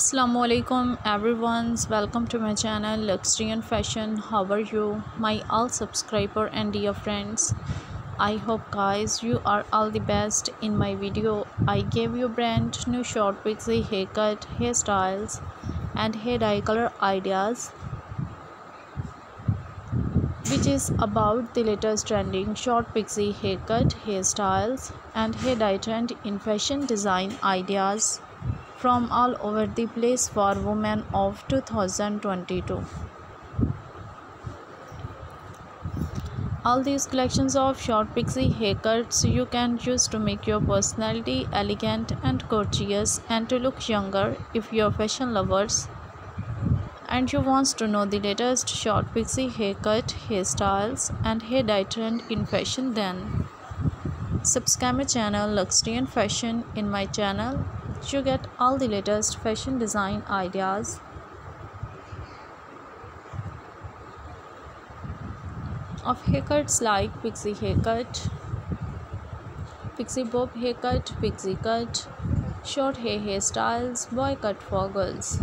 assalamu alaikum everyone. Welcome to my channel Luxuriant Fashion. How are you my all subscriber and dear friends? I hope guys you are all the best. In my video i gave you brand new short pixie haircut hairstyles and hair dye color ideas which is about the latest trending short pixie haircut hairstyles and hair dye trend in fashion design ideas from all over the place for women of 2022 all these collections of short pixie haircuts you can use to make your personality elegant and courteous and to look younger if you're fashion lovers. And you want to know the latest short pixie haircut hairstyles and hair dye trend in fashion then. Subscribe my channel Luxuriant Fashion in my channel you get all the latest fashion design ideas. Of haircuts like pixie haircut pixie bob haircut pixie cut short hair hairstyles boy cut for girls.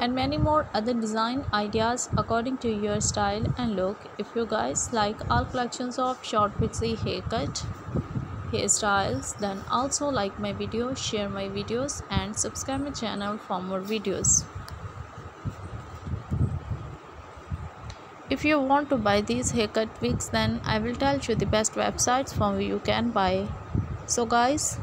And many more other design ideas according to your style and look. If you guys like all collections of short pixie haircut hairstyles then also like my video share my videos and subscribe my channel for more videos. If you want to buy these haircut wigs then i will tell you the best websites from where you can buy. So guys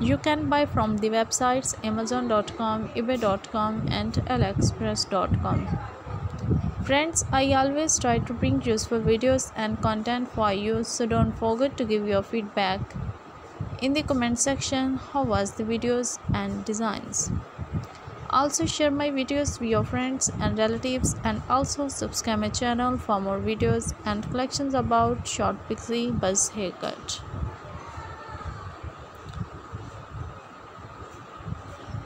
you can buy from the websites amazon.com ebay.com and aliexpress.com Friends, I always try to bring useful videos and content for you, so don't forget to give your feedback in the comment section how was the videos and designs. Also share my videos with your friends and relatives and also subscribe my channel for more videos and collections about short pixie buzz haircut.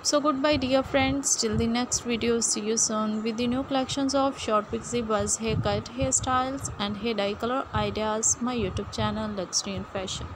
So goodbye dear friends. Till the next video see you soon with the new collections of short pixie buzz haircut hairstyles and hair dye color ideas my youtube channel Luxuriant Fashion